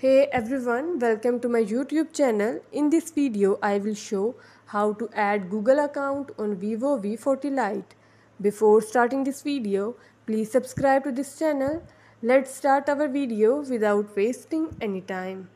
Hey everyone, welcome to my YouTube channel. In this video, I will show how to add Google account on Vivo V40 Lite. Before starting this video, please subscribe to this channel. Let's start our video without wasting any time.